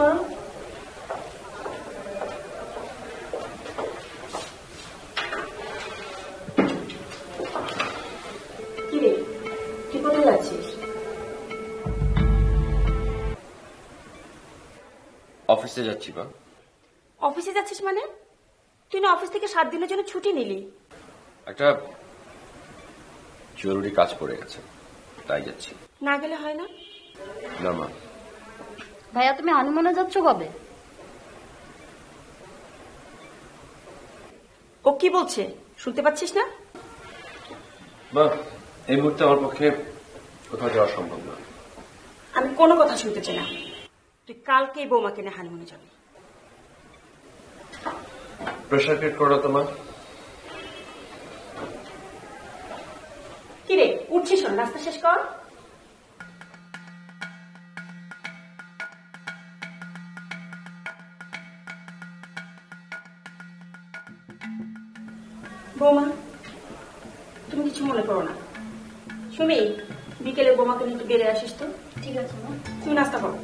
করো। অফিসে যাচ্ছি বা। অফিসে যাচ্ছিস মানে? তুই না অফিস থেকে সাত দিনের জন্য ছুটি নিলি? একটা জরুরি কাজ পড়ে গেছে তাই যাচ্ছি। না গেলে হয় না? না মা। ভাইয়া তুমি হানিমুনে যাচ্ছ কবে? ও কি বলছে? শুনতে পাচ্ছিস না? মা এই মুহূর্তে আমার পক্ষে কোথাও যাওয়া সম্ভব না। আমি কোনো কথা শুনতে চাই না। তুই কালকেই বৌমাকে নিয়ে হানিমুনে যাবি। প্রেশার ক্রিয়েট করো তো মা। কি রে উঠছিস না নাস্তা শেষ কর। বৌমা তুমি কিছু মনে করো না। সুমি বিকেলে বৌমাকে নিয়ে একটু বেড়ে আসিস তো? ঠিক আছে মা। তুমি নাস্তা করো।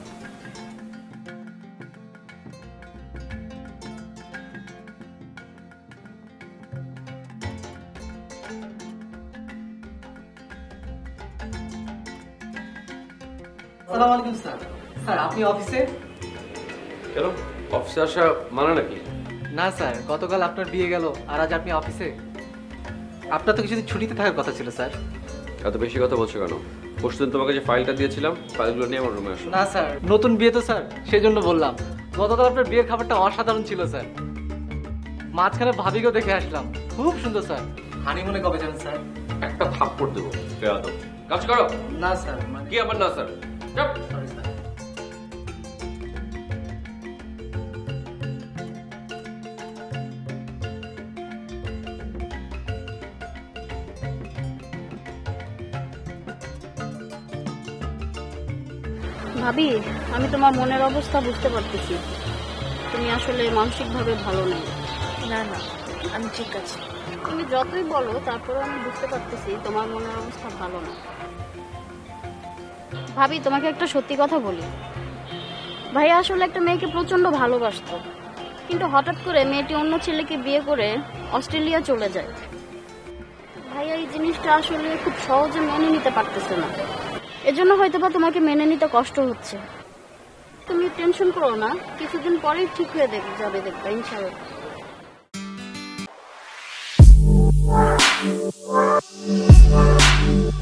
সালাম আলাইকুম স্যার। স্যার আপনি অফিসে? কেন? অফিসে আসা মানে নাকি? না স্যার গতকাল আপনার বিয়ে গেল আর আজ আপনি অফিসে? আপনার তো কিছুদিন ছুটিতে থাকার কথা ছিল স্যার। এত বেশি কথা বলছো কেন? পরশুদিন তোমাকে যে ফাইলটা দিয়েছিলাম ফাইলগুলো নিয়ে আমার রুমে আসো। না স্যার নতুন বিয়ে তো স্যার সেই জন্য বললাম। গতকাল আপনার বিয়ের খাবারটা অসাধারণ ছিল স্যার। মাঝখানে ভাবিকেও দেখে আসলাম। খুব সুন্দর স্যার। হানিমুনে কবে যাবেন স্যার? একটা থাপ্পড় দেবো। কাজ করো। না স্যার মানে কি আবার না স্যার? ভাবি আমি তোমার মনের অবস্থা বুঝতে পারতেছি। তুমি আসলে মানসিকভাবে ভালো নেই। না না আমি ঠিক আছে। তুমি যতই বলো তারপরেও আমি বুঝতে পারতেছি তোমার মনের অবস্থা ভালো না। ভাবি তোমাকে একটা সত্যি কথা বলি। ভাইয়া আসলে একটা মেয়েকে প্রচণ্ড ভালোবাসতো। কিন্তু হঠাৎ করে মেয়েটি অন্য ছেলেকে বিয়ে করে অস্ট্রেলিয়া চলে যায়। ভাইয়া এই জিনিসটা আসলে খুব সহজে মেনে নিতে পারতেছে না। এজন্য হয়তো বা তোমাকে মেনে নিতে কষ্ট হচ্ছে। তুমি টেনশন করো না, কিছুদিন পরেই ঠিক হয়ে দেখ- যাবে দেখবে, ইনশাআল্লাহ। Thank